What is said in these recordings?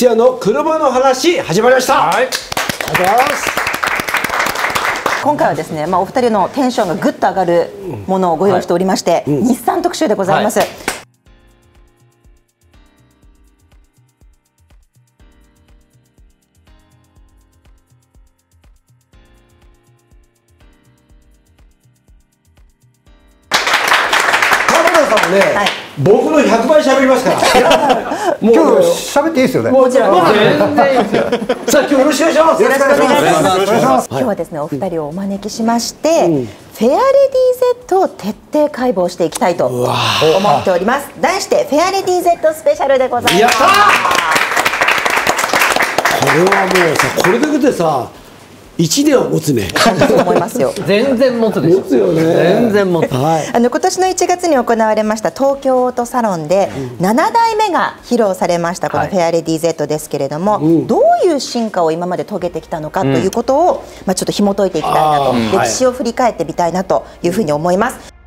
つやの車の話始まりました。はい。ありがとうございます。今回はですね、まあ、お二人のテンションがぐっと上がるものをご用意しておりまして、うん。はい、日産特集でございます、はいね、はい、僕の100倍喋りますから。もう今日喋っていいですよね。もちろん全然いいですよ。さあ今日よろしくお願いします。よろしくお願いします。今日はですねお二人をお招きしまして、うん、フェアレディ Z を徹底解剖していきたいと思っております。題してフェアレディ Z スペシャルでございます。これはもうさこれだけでさ一年は持つね。思いますよ。全然持つで持つよね。全然持つ。はい。あの今年の1月に行われました東京オートサロンで7代目が披露されましたこのフェアレディ Z ですけれども、どういう進化を今まで遂げてきたのかということをまあちょっと紐解いていきたいなと、歴史を振り返ってみたいなというふうに思います。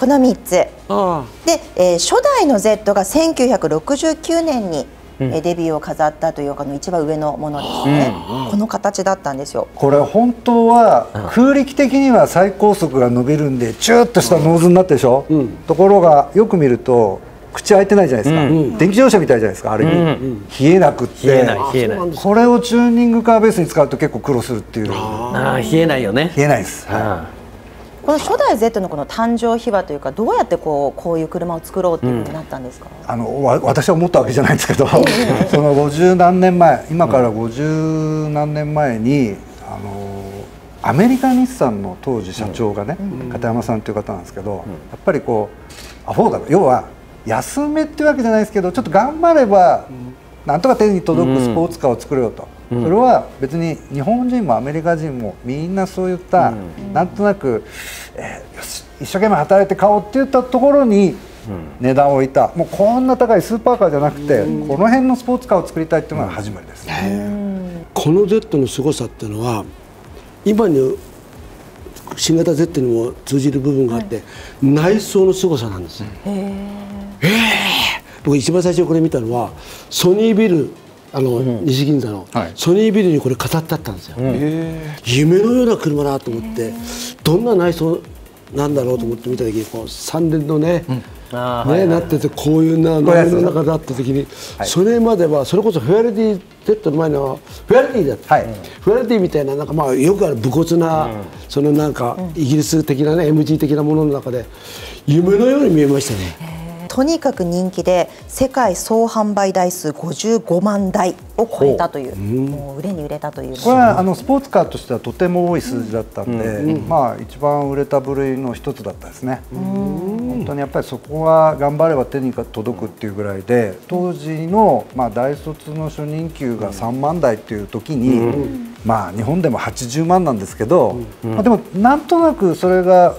この3つ。で、えー、初代の Z が1969年にうん、デビューを飾ったというかの一番上のものですね、うん、この形だったんですよ。これ本当は空力的には最高速が伸びるんでチューッとしたノーズになってでしょ、うん、ところがよく見ると口開いてないじゃないですか、うん、電気自動車みたいじゃないですかある意味、うん、冷えなくって。冷えない冷えない。これをチューニングカーベースに使うと結構苦労するっていう。ああ冷えないよね。冷えないです、はいこの初代 Z のこの誕生秘話というかどうやってこうこういう車を作ろうっていうふうになったんですか、うん、あの私は思ったわけじゃないんですけど その50何年前今から50何年前にあのアメリカ日産の当時社長がね、うん、片山さんという方なんですけど、うん、やっぱりこうアフォーダブル要は安めっていうわけじゃないですけどちょっと頑張れば、なんとか手に届くスポーツカーを作ろうと。それは別に日本人もアメリカ人もみんなそういった、なんとなく、えー、よし一生懸命働いて買おうって言ったところに値段を置いた。もうこんな高いスーパーカーじゃなくて、この辺のスポーツカーを作りたいっていうのが始まりです、この Z の凄さっていうのは今に新型 Z にも通じる部分があって、はい、内装の凄さなんです。よ。ええー、僕一番最初これ見たのはソニービルあの、うん、西銀座の、はい、ソニービルにこれ飾ってあったんですよ、うん、夢のような車だと思ってどんな内装なんだろうと思って見た時にこう三連のね、うん、ね、はいはい、なっててこういうな波の中だった時に、はい、それまではそれこそフェアレディ Z の前のフェアレディだった、はい、フェアレディみたいななんかまあよくある武骨な、そのなんかイギリス的なね MG 的なものの中で夢のように見えましたね。とにかく人気で世界総販売台数55万台を超えたという、もう売れに売れたという。これはあのスポーツカーとしてはとても多い数字だったんで、うん、まあ一番売れた部類の一つだったですね。本当にやっぱりそこは頑張れば手に届くっていうぐらいで当時のまあ大卒の初任給が3万台っていう時に、まあ日本でも80万なんですけど、まあ、でもなんとなくそれが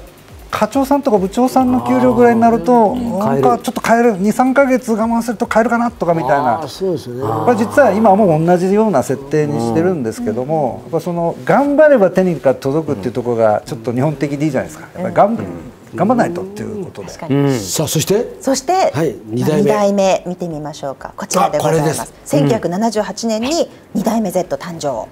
課長さんとか部長さんの給料ぐらいになるとなんかちょっと変える23か月我慢すると変えるかなとかみたいな。そうですね。実は今も同じような設定にしてるんですけどもやっぱその頑張れば手に届くっていうところがちょっと日本的でいいじゃないですか。やっぱり頑張頑張らないとっていうことで、さあそして？そして、はい、2代目。代目見てみましょうか。こちらでございます。1978年に2代目 Z 誕生。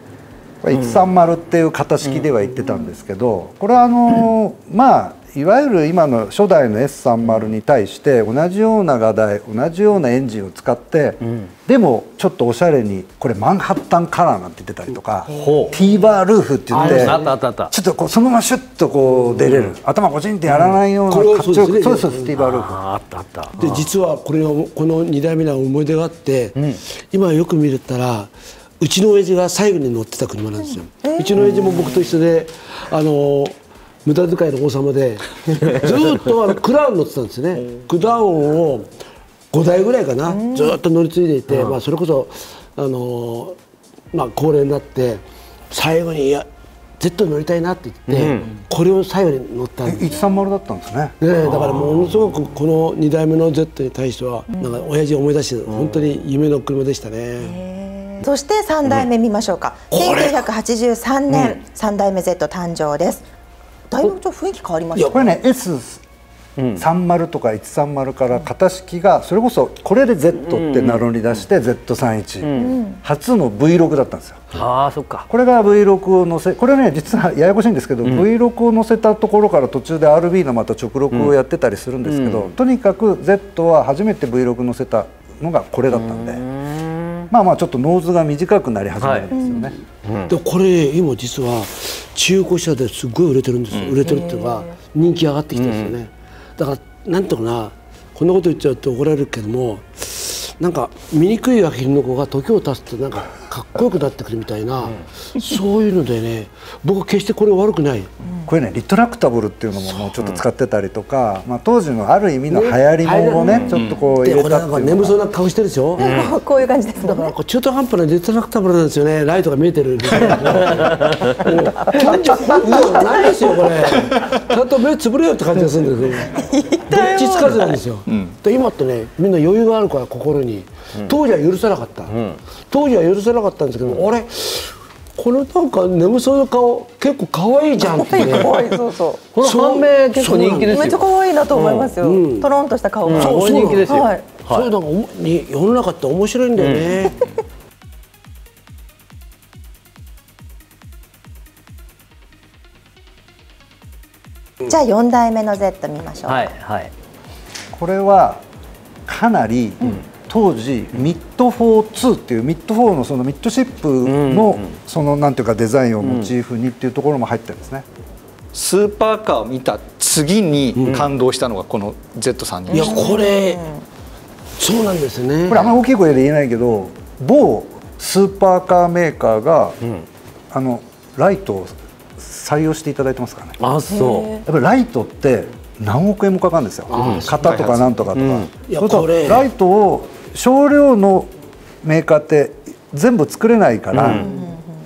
130っていう型式では言ってたんですけどこれはあのまあいわゆる今の初代の S30 に対して同じような画題同じようなエンジンを使って、うん、でもちょっとおしゃれにこれマンハッタンカラーなんて言ってたりとか、ティーバールーフって言ってちょっとこうそのままシュッとこう出れる、うん、頭コチンってやらないような、うん、かっちよくそうですティーバールーフ。あったあった。で実はこれがこの2代目の思い出があって、今よく見るたらうちの親父が最後に乗ってた車なんですよ、うちの親父も僕と一緒であの無駄遣いの王様で ずっとあのクラウン乗ってたんですね。クラウンを5台ぐらいかな。ずっと乗り継いでいて、まあ、それこそあの、まあ、高齢になって最後にいや Z 乗りたいなって言って、うん、これを最後に乗ったんです。130だったんですね。ねだからものすごくこの2代目の Z に対しては、なんか親父を思い出して、本当に夢の車でしたね。そして3代目見ましょうか、うん、1983年、うん、3代目 Z 誕生ですだいぶちょっと雰囲気変わりました、これね S 30とか130から型式がそれこそこれで Z って名乗り出して Z31、初の V6 だったんですよ。ああそっか。これが V6 を載せこれね実はややこしいんですけど、V6 を載せたところから途中で RB のまた直録をやってたりするんですけど、とにかく Z は初めて V6 載せたのがこれだったんで、まあまあちょっとノーズが短くなり始めるんですよね。でこれ今実は中古車ですごい売れてるんですよ。売れてるっていうか人気上がってきてるんですよね、だからなんとかなこんなこと言っちゃうと怒られるけどもなんか醜いアヒルの子が時を経つとなんかかっこよくなってくるみたいな、そういうのでね僕は決してこれ悪くない、これねリトラクタブルっていうのももう。ちょっと使ってたりとか、まあ、当時のある意味の流行りもねちょっとこう入でこれなんかれたっていうの眠そうがな顔してるでしょ、こういう感じですだからこう中途半端なデトラクタブルなんですよね。ライトが見えてる。うんちゃんとないですよこれ。ちゃんと目つぶれよって感じがするんですよ。どっちつかずなんですよ、で今ってねみんな余裕があるから心に当時は許せなかった、当時は許せなかったんですけど、あれ？このなんか眠そうな顔結構可愛いじゃんってね。可愛いそうそう。この判明結構人気ですよ。めっちゃ可愛いなと思いますよ、トロンとした顔が、そう人気ですよはい。そういうなんかおもに世の中って面白いんだよね、じゃあ4代目の Z 見ましょう、はいはい。これはかなり当時ミッドフォー2っていうミッドフォーのそのミッドシップのそのなんていうかデザインをモチーフにっていうところも入ってるんですね。スーパーカーを見た次に感動したのがこの Z さんに。いやこれ、そうなんですね。これあんまり大きい声で言えないけど某スーパーカーメーカーが、あのライトを採用していただいてますからね。あそう。やっぱりライトって何億円もかかるんですよ、型とかなんとかとか、いやそうするとライトを少量のメーカーって全部作れないから、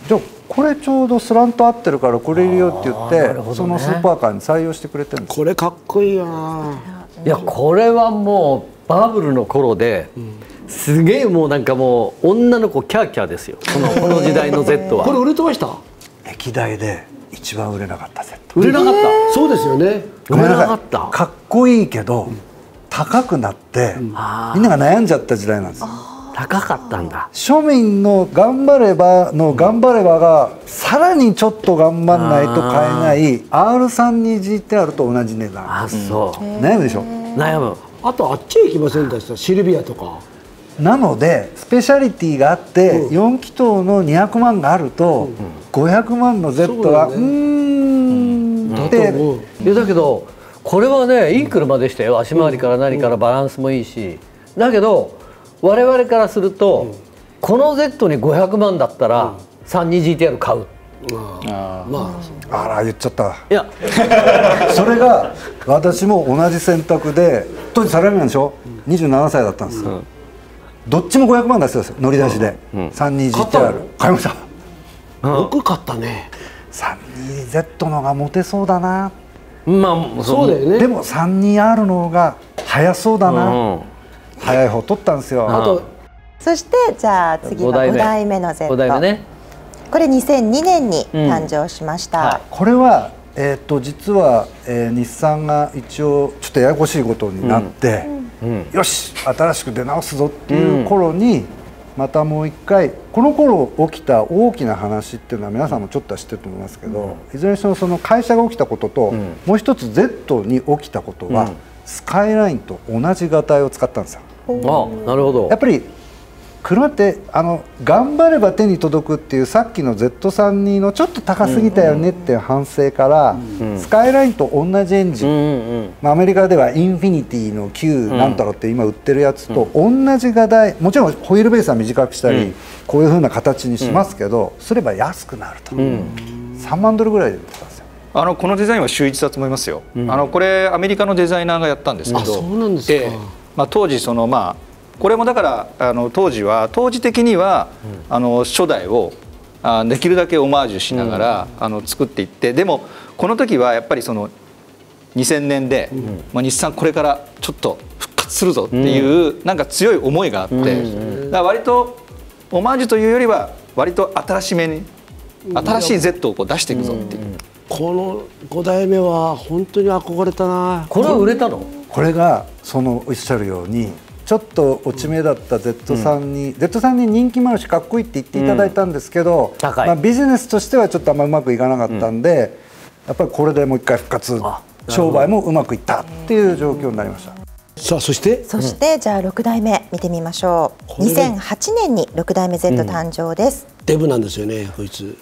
じゃあこれちょうどスラント合ってるからこれ入れようって言って、そのスーパーカーに採用してくれてるんですこれかっこいいよな。いやこれはもうバブルの頃で、すげえもうなんかもう女の子キャーキャーですよ。このこの時代の Z は。これ売れてました？歴代で一番売れなかった Z 売れなかった、そうですよね。売れなかった。かっこいいけど、高くなって、みんなが悩んじゃった時代なんです。よ高かったんだ。庶民の頑張ればの頑張ればがさらにちょっと頑張んないと買えない R32GTR と同じ値段。あそう、悩むでしょ。悩む。あとあっちへ行きませんでした？シルビアとか。なのでスペシャリティがあって4気筒の200万があると500万の Z はうね。ーんだってだけどこれはねいい車でしたよ。足回りから何からバランスもいいし。だけど我々からすると、この Z に500万だったら、32GTR 買う。まああら言っちゃった。いや。それが私も同じ選択で当時サラリーマンでしょ？27歳だったんですよ。どっちも500万出してたんですよ乗り出しで。32GTR 買いました。よく買ったね。32Z のがモテそうだなまあそうだよね。でも 32R の方が速そうだな、うん。速い方取ったんですよ、あとそしてじゃあ次は五代目。5代目の Z 5代目ね。これ2002年に誕生しました、はい。これは、えー、と実は、えー日産が一応ちょっとややこしいことになって、うん。よし新しく出直すぞっていう頃に、またもう一回この頃起きた大きな話っていうのは皆さんもちょっとは知ってると思いますけど、いずれにしてもその会社が起きたことと、ん。もう一つ Z に起きたことは、うん。スカイラインと同じ型体を使ったんですよ。あなるほど。やっぱり車ってあの頑張れば手に届くっていうさっきの Z32 のちょっと高すぎたよねっていう反省から、スカイラインと同じエンジン、うんうん。まあ、アメリカではインフィニティの9なんだろうって今売ってるやつと同じ画題。もちろんホイールベースは短くしたり、こういう風な形にしますけど、すれば安くなると、3万ドルぐらいで売ってたんですよ。あのこのデザインは秀逸だと思いますよ、あのこれアメリカのデザイナーがやったんですけどあそうなんですか。ええまあ、当時そのまあこれもだからあの当時は当時的には、あの初代をあできるだけオマージュしながら、あの作っていってでもこの時はやっぱりその2000年で、まあ、日産これからちょっと復活するぞっていう、なんか強い思いがあって、だから割とオマージュというよりは割と新しめに新しい Z をこう出していくぞっていう。この5代目は本当に憧れたな。これは売れたの？これがそのおっしゃるようにちょっと落ち目だった Z さんに、Z さんに人気もあるしかっこいいって言っていただいたんですけど、高い。まあ、ビジネスとしてはちょっとあんまうまくいかなかったんで、やっぱりこれでもう一回復活商売もうまくいったっていう状況になりました。さあそして？そして、じゃあ6代目見てみましょう。これで？2008年に6代目 Z 誕生です、デブなんですよねこいつ、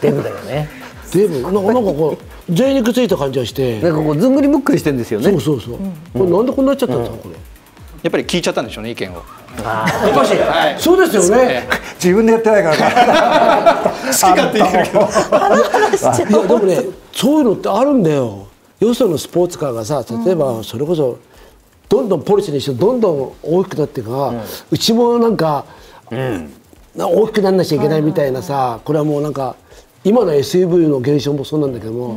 デブだよね。デブ？なんかなんかこう 贅肉ついた感じがして。なんかこうずんぐりむっくりしてんですよね。そうそうそう、これなんでこんななっちゃったんですかこれやっぱり聞いちゃったんでしょうね意見を。おかしい、そうですよね。自分でやってないから。ね好き勝手言ってるけどいやでもねそういうのってあるんだよ。よそのスポーツカーがさ例えばそれこそどんどんポルシェにしてどんどん大きくなっていくが、うちもなんか、な大きくならなきゃいけないみたいなさ、これはもうなんか今の SUV の現象もそうなんだけども、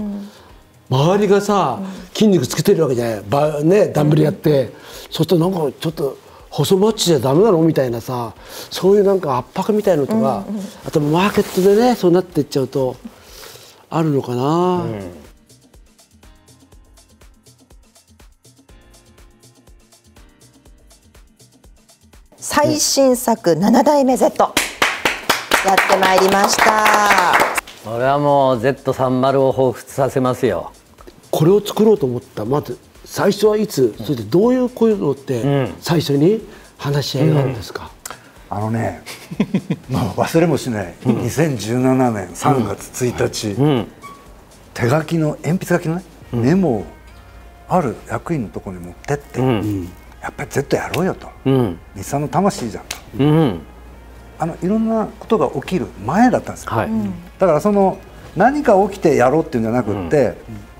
周りがさ筋肉つけてるわけじゃない。ばねダンベルやって、そうするとなんかちょっと細マッチじゃダメなのみたいなさそういうなんか圧迫みたいのとか、あとマーケットでねそうなっていっちゃうとあるのかな、最新作7代目 Z やってまいりました。これはもう Z30 を彷彿させますよこれを作ろうと思った。まず最初はいつ、それでどういうこういうのって最初に話し合いがあるんですか、あのね、まあ忘れもしない、2017年3月1日、手書きの鉛筆書きのね、メモをある役員のところに持ってって、やっぱり Z やろうよと、うん。日産の魂じゃんと。うん。あのいろんなことが起きる前だったんですよ、はい、だからその何か起きてやろうっていうんじゃなくって、まあ、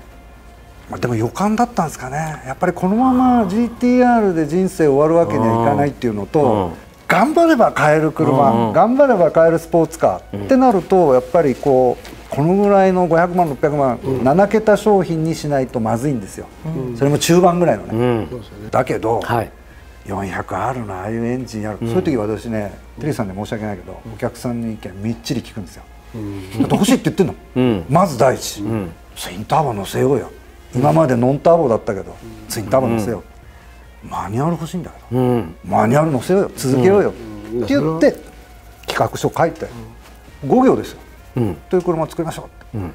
でも予感だったんですかね。やっぱりこのまま GTR で人生終わるわけにはいかないっていうのと、うん。頑張れば買える車、うん頑張れば買えるスポーツカー、ってなるとやっぱりこうこのぐらいの500万600万、7桁商品にしないとまずいんですよ、それも中盤ぐらいのね、うん。だけど、はい、400R のああいうエンジンやる、そういう時私ねテリーさんに申し訳ないけど、お客さんの意見みっちり聞くんですよ、だって欲しいって言ってんの、うん。まず第一、ツインターボ乗せようよ今までノンターボだったけど、ツインターボ乗せよう、マニュアル欲しいんだけど、うん。マニュアル乗せようよ。続けようよ、って言って企画書書いて、5行ですよ、という車作りましょうって、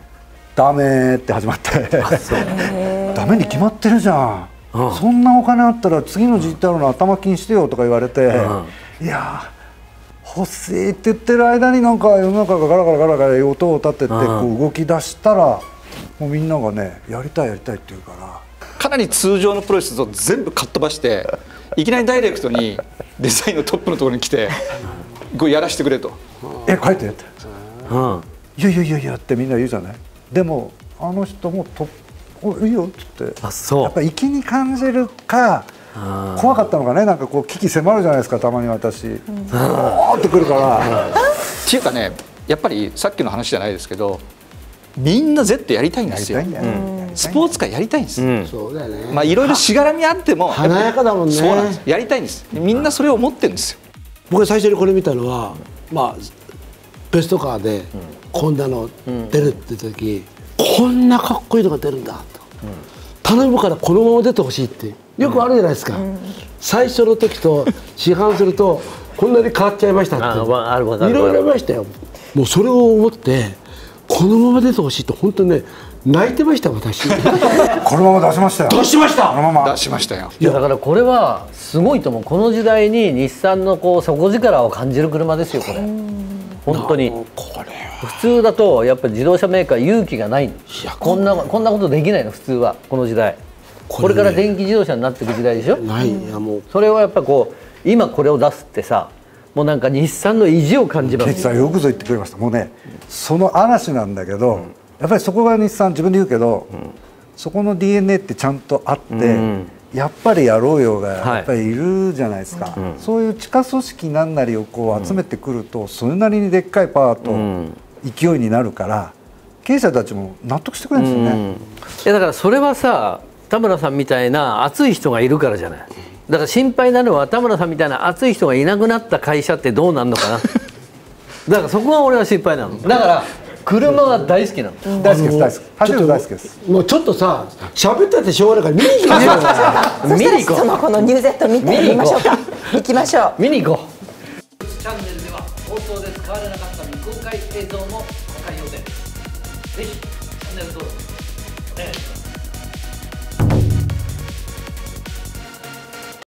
ダメって始まって。ダメに決まってるじゃん、そんなお金あったら次の GTR の頭金してよとか言われて、いやー欲しいって言ってる間になんか世の中がガラガラガラガラ音を立ててこう動き出したらもうみんながねやりたいやりたいって言うから。かなり通常のプロセスを全部かっ飛ばしていきなりダイレクトにデザインのトップのところに来てこれやらせてくれと。え書いてって。うん。いやいやいやいやってみんな言うじゃない。でもあの人もとおいいよっつって。あそう。やっぱ粋に感じるか怖かったのかね。なんかこう危機迫るじゃないですかたまに私、おーってくるから、っていうかねやっぱりさっきの話じゃないですけどみんな Z やりたいんですよ。スポーツカーやりたいんです、うん。そうだよね、まあいろいろしがらみあっても華やかだもんね。そうなんです。やりたいんです。みんなそれを思ってるんですよ。僕が最初にこれ見たのはまあベストカーでこん。なの出るって時、こんなかっこいいのが出るんだと、頼むからこのまま出てほしいってよくあるじゃないですか、最初の時と市販するとこんなに変わっちゃいましたって。いろいろありましたよ。もうそれを思ってこのまま出てほしいと本当にね泣いてました私。このまま出しましたよ。出しました。このまま。出しましたよ。いやだからこれはすごいと思う。この時代に日産のこう底力を感じる車ですよこれ。本当に。これは。普通だとやっぱり自動車メーカー勇気がないの。やこんなこんな。ことできないの普通はこの時代。これこれねから電気自動車になっていく時代でしょ？ない。いやもう。それをやっぱこう今これを出すってさもうなんか日産の意地を感じます。さんよくぞ言ってくれました。もうねその嵐なんだけど、やっぱりそこが日産自分で言うけど、そこの DNA ってちゃんとあって、ん。やっぱりやろうよがはい。やっぱりいるじゃないですか、そういう地下組織なんなりをこう集めてくると、それなりにでっかいパワーと勢いになるから経営者たちも納得してくれるんですよね。いやだからそれはさ田村さんみたいな熱い人がいるからじゃないだから心配なのは田村さんみたいな熱い人がいなくなった会社ってどうなるのかな？だからそこが俺は心配なの。だから車は大好きなの、大好きです大好き走るの大好きです。もうちょっとさ喋ったってしょうがないから見に行きましょう。よそしたら見に行こう。そのこのニューゼット見てみましょうか。行きましょう。見に行こう。チャンネルでは放送で使われなかった未公開映像も公開予定ぜひチャンネル登録お願いします